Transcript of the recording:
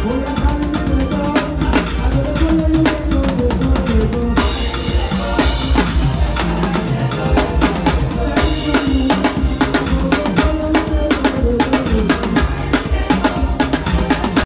我们要